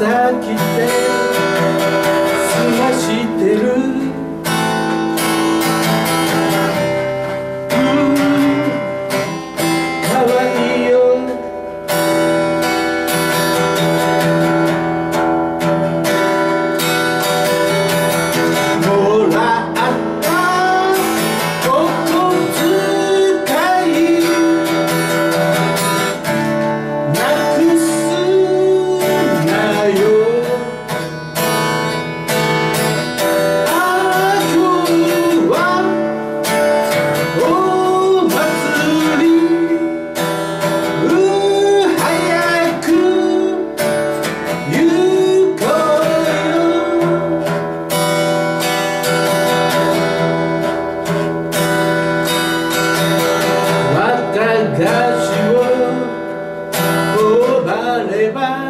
た来て過ごしてる that she will. Oh, by, by.